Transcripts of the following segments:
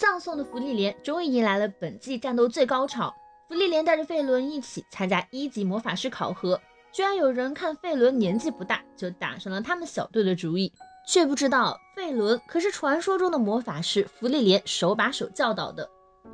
葬送的芙莉莲终于迎来了本季战斗最高潮。芙莉莲带着费伦一起参加一级魔法师考核，居然有人看费伦年纪不大，就打上了他们小队的主意，却不知道费伦可是传说中的魔法师芙莉莲手把手教导的。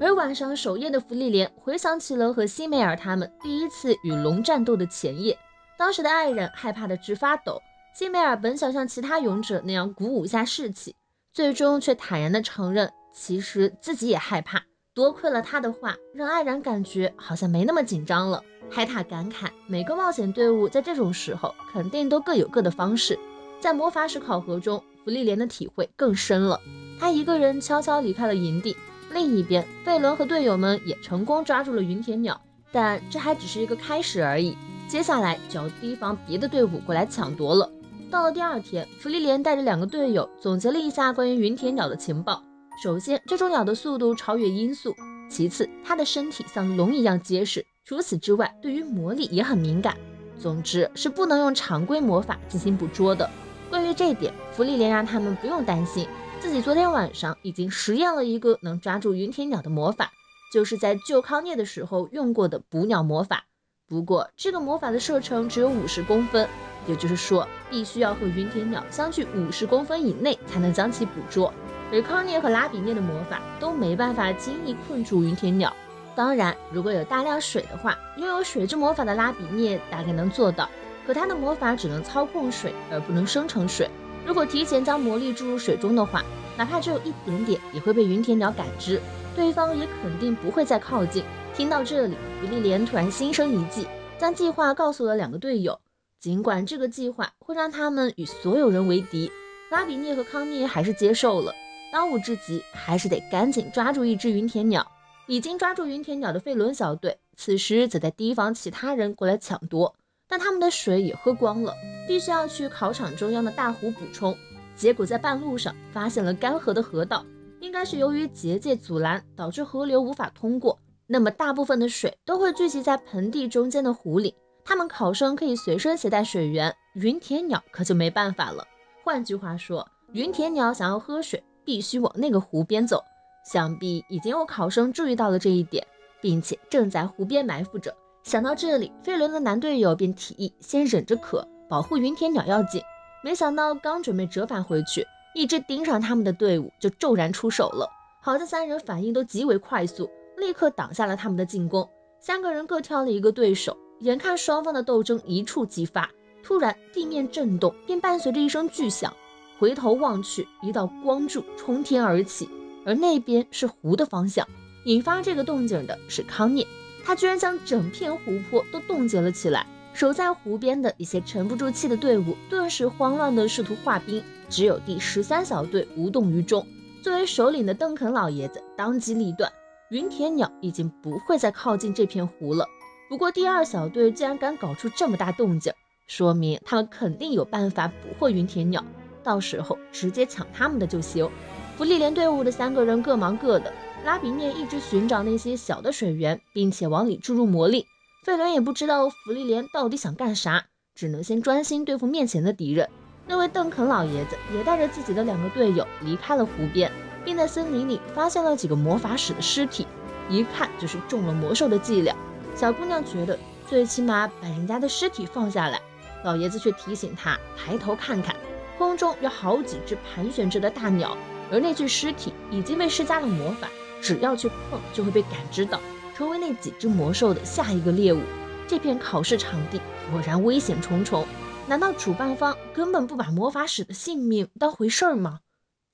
而晚上守夜的芙莉莲回想起了和辛梅尔他们第一次与龙战斗的前夜，当时的爱人害怕的直发抖。辛梅尔本想像其他勇者那样鼓舞一下士气，最终却坦然的承认，其实自己也害怕。多亏了他的话，让艾然感觉好像没那么紧张了。海塔感慨，每个冒险队伍在这种时候肯定都各有各的方式。在魔法史考核中，芙莉莲的体会更深了。他一个人悄悄离开了营地。另一边，费伦和队友们也成功抓住了云田鸟，但这还只是一个开始而已。接下来就要提防别的队伍过来抢夺了。到了第二天，芙莉莲带着两个队友总结了一下关于云田鸟的情报。首先，这种鸟的速度超越音速；其次，它的身体像龙一样结实；除此之外，对于魔力也很敏感。总之是不能用常规魔法进行捕捉的。关于这点，芙莉莲让他们不用担心。自己昨天晚上已经实验了一个能抓住云田鸟的魔法，就是在救康涅的时候用过的捕鸟魔法。不过这个魔法的射程只有五十公分，也就是说必须要和云田鸟相距五十公分以内才能将其捕捉。而康涅和拉比涅的魔法都没办法轻易困住云田鸟。当然，如果有大量水的话，拥有水之魔法的拉比涅大概能做到。可他的魔法只能操控水，而不能生成水。如果提前将魔力注入水中的话，哪怕只有一点点，也会被云田鸟感知，对方也肯定不会再靠近。听到这里，芙莉莲突然心生一计，将计划告诉了两个队友。尽管这个计划会让他们与所有人为敌，拉比涅和康涅还是接受了。当务之急还是得赶紧抓住一只云田鸟。已经抓住云田鸟的费伦小队，此时则在提防其他人过来抢夺。但他们的水也喝光了，必须要去考场中央的大湖补充。结果在半路上发现了干涸的河道，应该是由于结界阻拦，导致河流无法通过。那么大部分的水都会聚集在盆地中间的湖里。他们考生可以随身携带水源，云田鸟可就没办法了。换句话说，云田鸟想要喝水，必须往那个湖边走。想必已经有考生注意到了这一点，并且正在湖边埋伏着。想到这里，费伦的男队友便提议先忍着渴，保护云田鸟要紧。没想到刚准备折返回去，一支盯上他们的队伍就骤然出手了。好在三人反应都极为快速，立刻挡下了他们的进攻。三个人各挑了一个对手，眼看双方的斗争一触即发，突然地面震动，便伴随着一声巨响。回头望去，一道光柱冲天而起，而那边是湖的方向。引发这个动静的是康涅。他居然将整片湖泊都冻结了起来，守在湖边的一些沉不住气的队伍顿时慌乱地试图化冰，只有第十三小队无动于衷。作为首领的邓肯老爷子当机立断，云田鸟已经不会再靠近这片湖了。不过第二小队竟然敢搞出这么大动静，说明他们肯定有办法捕获云田鸟，到时候直接抢他们的就行。福利连队伍的三个人各忙各的。拉比涅一直寻找那些小的水源，并且往里注入魔力。费伦也不知道芙莉莲到底想干啥，只能先专心对付面前的敌人。那位邓肯老爷子也带着自己的两个队友离开了湖边，并在森林里发现了几个魔法使的尸体，一看就是中了魔兽的伎俩。小姑娘觉得最起码把人家的尸体放下来，老爷子却提醒她抬头看看，空中有好几只盘旋着的大鸟，而那具尸体已经被施加了魔法。只要去碰，就会被感知到，成为那几只魔兽的下一个猎物。这片考试场地果然危险重重。难道主办方根本不把魔法使的性命当回事儿吗？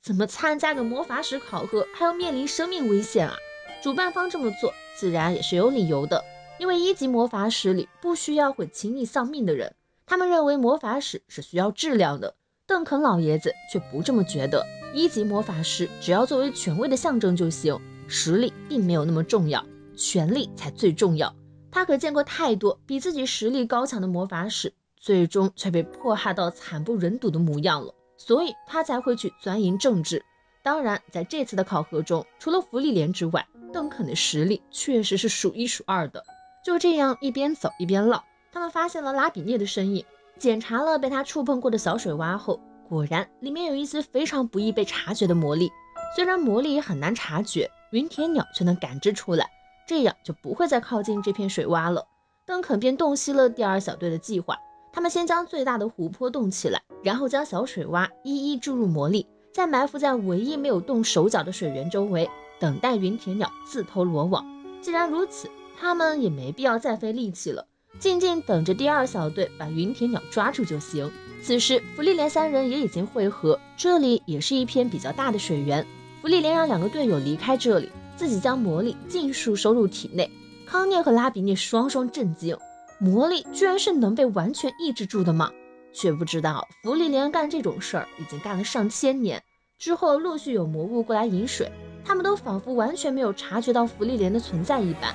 怎么参加个魔法使考核还要面临生命危险啊？主办方这么做自然也是有理由的，因为一级魔法使里不需要会轻易丧命的人。他们认为魔法使是需要质量的。邓肯老爷子却不这么觉得，一级魔法师只要作为权威的象征就行。实力并没有那么重要，权力才最重要。他可见过太多比自己实力高强的魔法使，最终却被迫害到惨不忍睹的模样了，所以他才会去钻营政治。当然，在这次的考核中，除了芙莉莲之外，邓肯的实力确实是数一数二的。就这样一边走一边唠，他们发现了拉比涅的身影，检查了被他触碰过的小水洼后，果然里面有一丝非常不易被察觉的魔力。虽然魔力很难察觉，云铁鸟却能感知出来，这样就不会再靠近这片水洼了。邓肯便洞悉了第二小队的计划，他们先将最大的湖泊冻起来，然后将小水洼一一注入魔力，再埋伏在唯一没有动手脚的水源周围，等待云铁鸟自投罗网。既然如此，他们也没必要再费力气了，静静等着第二小队把云铁鸟抓住就行。此时，弗利莲三人也已经汇合，这里也是一片比较大的水源。弗利莲让两个队友离开这里，自己将魔力尽数收入体内。康涅和拉比涅双双震惊，魔力居然是能被完全抑制住的吗？却不知道弗利莲干这种事儿已经干了上千年。之后陆续有魔物过来饮水，他们都仿佛完全没有察觉到弗利莲的存在一般。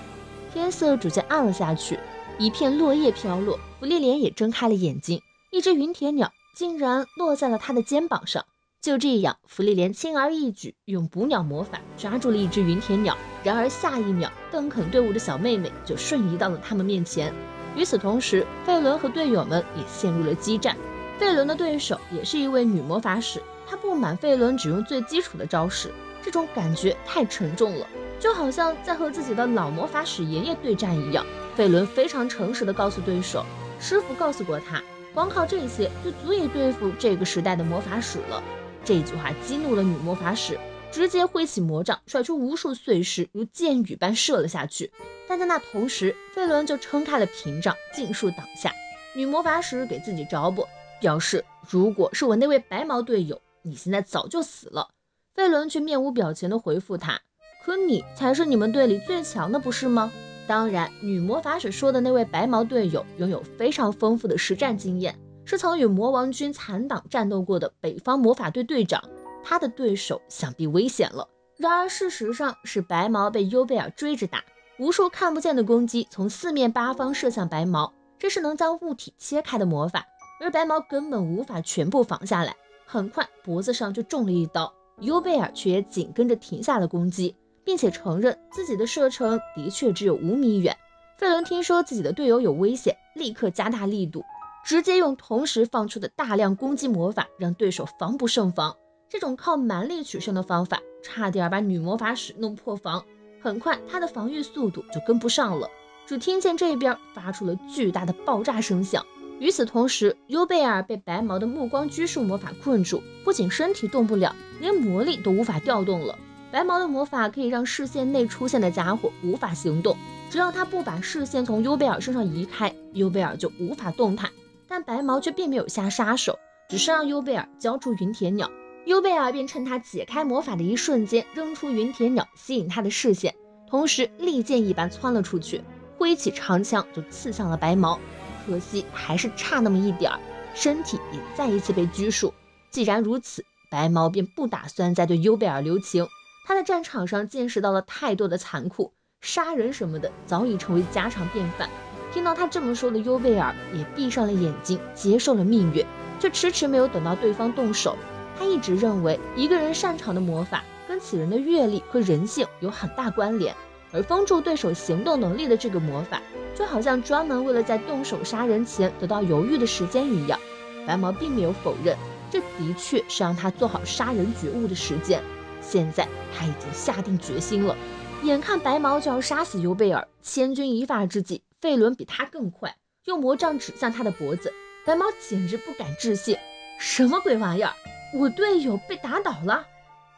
天色逐渐暗了下去，一片落叶飘落，弗利莲也睁开了眼睛。一只云铁鸟竟然落在了他的肩膀上。就这样，弗利莲轻而易举用捕鸟魔法抓住了一只云铁鸟。然而下一秒，邓肯队伍的小妹妹就瞬移到了他们面前。与此同时，费伦和队友们也陷入了激战。费伦的对手也是一位女魔法使，她不满费伦只用最基础的招式，这种感觉太沉重了，就好像在和自己的老魔法使爷爷对战一样。费伦非常诚实地告诉对手，师傅告诉过他。光靠这些就足以对付这个时代的魔法使了。这句话激怒了女魔法使，直接挥起魔杖，甩出无数碎石，如箭雨般射了下去。但在那同时，费伦就撑开了屏障，尽数挡下。女魔法使给自己找补，表示如果是我那位白毛队友，你现在早就死了。费伦却面无表情地回复他：“可你才是你们队里最强的，不是吗？”当然，女魔法使说的那位白毛队友拥有非常丰富的实战经验，是曾与魔王军残党战斗过的北方魔法队队长。他的对手想必危险了。然而，事实上是白毛被尤贝尔追着打，无数看不见的攻击从四面八方射向白毛，这是能将物体切开的魔法，而白毛根本无法全部防下来。很快，脖子上就中了一刀，尤贝尔却也紧跟着停下了攻击。并且承认自己的射程的确只有五米远。费伦听说自己的队友有危险，立刻加大力度，直接用同时放出的大量攻击魔法让对手防不胜防。这种靠蛮力取胜的方法，差点把女魔法使弄破防。很快，他的防御速度就跟不上了。只听见这边发出了巨大的爆炸声响。与此同时，尤贝尔被白毛的目光拘束魔法困住，不仅身体动不了，连魔力都无法调动了。白毛的魔法可以让视线内出现的家伙无法行动，只要他不把视线从尤贝尔身上移开，尤贝尔就无法动弹。但白毛却并没有下杀手，只是让尤贝尔交出云铁鸟。尤贝尔便趁他解开魔法的一瞬间，扔出云铁鸟，吸引他的视线，同时利剑一般窜了出去，挥起长枪就刺向了白毛。可惜还是差那么一点儿，身体也再一次被拘束。既然如此，白毛便不打算再对尤贝尔留情。他在战场上见识到了太多的残酷，杀人什么的早已成为家常便饭。听到他这么说的尤贝尔也闭上了眼睛，接受了命运，却迟迟没有等到对方动手。他一直认为一个人擅长的魔法跟此人的阅历和人性有很大关联，而封住对手行动能力的这个魔法，就好像专门为了在动手杀人前得到犹豫的时间一样。白毛并没有否认，这的确是让他做好杀人觉悟的时间。现在他已经下定决心了，眼看白毛就要杀死尤贝尔，千钧一发之际，费伦比他更快，用魔杖指向他的脖子。白毛简直不敢置信，什么鬼玩意儿？我队友被打倒了，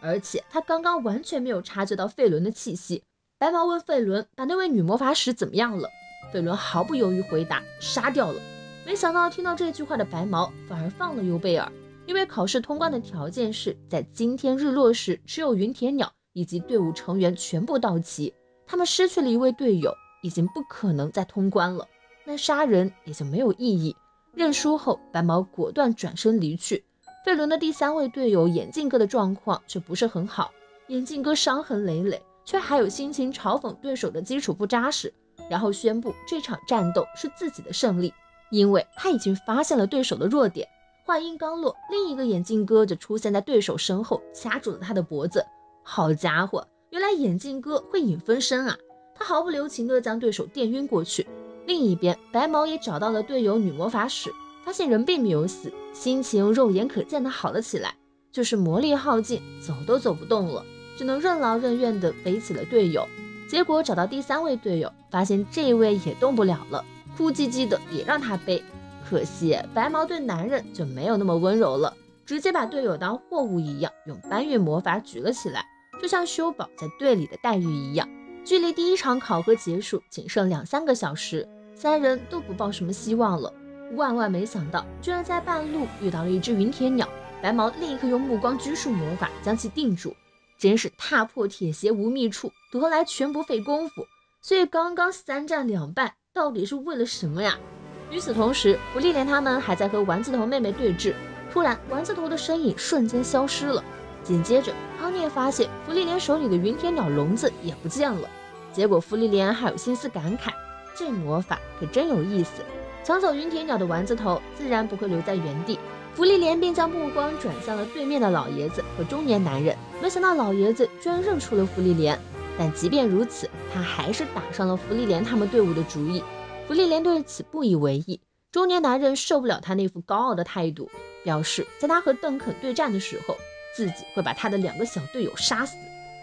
而且他刚刚完全没有察觉到费伦的气息。白毛问费伦，把那位女魔法使怎么样了？费伦毫不犹豫回答，杀掉了。没想到听到这句话的白毛反而放了尤贝尔。因为考试通关的条件是在今天日落时持有云铁鸟以及队伍成员全部到齐，他们失去了一位队友，已经不可能再通关了，那杀人也就没有意义。认输后，白毛果断转身离去。费伦的第三位队友眼镜哥的状况却不是很好，眼镜哥伤痕累累，却还有心情嘲讽对手的基础不扎实，然后宣布这场战斗是自己的胜利，因为他已经发现了对手的弱点。话音刚落，另一个眼镜哥就出现在对手身后，掐住了他的脖子。好家伙，原来眼镜哥会影分身啊！他毫不留情地将对手电晕过去。另一边，白毛也找到了队友女魔法使，发现人并没有死，心情肉眼可见的好了起来。就是魔力耗尽，走都走不动了，只能任劳任怨地背起了队友。结果找到第三位队友，发现这一位也动不了了，哭唧唧的也让他背。可惜白毛对男人就没有那么温柔了，直接把队友当货物一样，用搬运魔法举了起来，就像修宝在队里的待遇一样。距离第一场考核结束仅剩两三个小时，三人都不抱什么希望了。万万没想到，居然在半路遇到了一只云铁鸟。白毛立刻用目光拘束魔法，将其定住。真是踏破铁鞋无觅处，得来全不费工夫。所以刚刚三战两败，到底是为了什么呀？与此同时，芙莉莲他们还在和丸子头妹妹对峙。突然，丸子头的身影瞬间消失了。紧接着，康涅发现芙莉莲手里的云铁鸟笼子也不见了。结果，芙莉莲还有心思感慨：这魔法可真有意思。抢走云铁鸟的丸子头自然不会留在原地。芙莉莲便将目光转向了对面的老爷子和中年男人，没想到老爷子居然认出了芙莉莲。但即便如此，他还是打上了芙莉莲他们队伍的主意。芙莉莲对此不以为意，中年男人受不了他那副高傲的态度，表示在他和邓肯对战的时候，自己会把他的两个小队友杀死。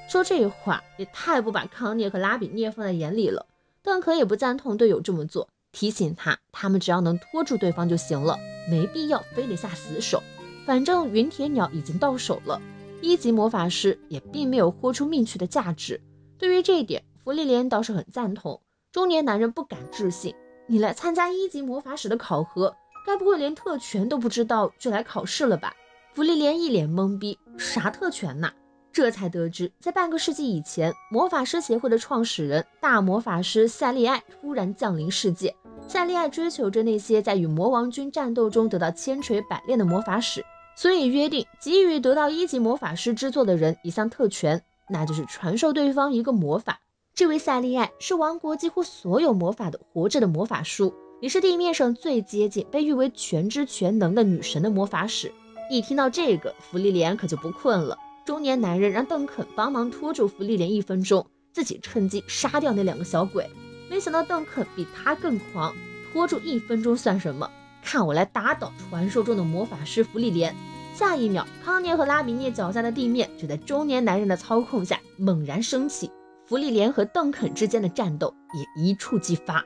说这话也太不把康涅和拉比涅放在眼里了。邓肯也不赞同队友这么做。提醒他，他们只要能拖住对方就行了，没必要非得下死手。反正云铁鸟已经到手了，一级魔法师也并没有豁出命去的价值。对于这一点，芙莉莲倒是很赞同。中年男人不敢置信：“你来参加一级魔法使的考核，该不会连特权都不知道就来考试了吧？”芙莉莲一脸懵逼：“啥特权呐？”这才得知，在半个世纪以前，魔法师协会的创始人大魔法师赛利艾突然降临世界。赛利艾追求着那些在与魔王军战斗中得到千锤百炼的魔法使，所以约定给予得到一级魔法师之作的人一项特权，那就是传授对方一个魔法。这位赛利艾是王国几乎所有魔法的活着的魔法书，也是地面上最接近被誉为全知全能的女神的魔法使。一听到这个，芙莉莲可就不困了。中年男人让邓肯帮忙拖住芙莉莲一分钟，自己趁机杀掉那两个小鬼。没想到邓肯比他更狂，拖住一分钟算什么？看我来打倒传说中的魔法师芙莉莲！下一秒，康涅和拉比涅脚下的地面就在中年男人的操控下猛然升起，芙莉莲和邓肯之间的战斗也一触即发。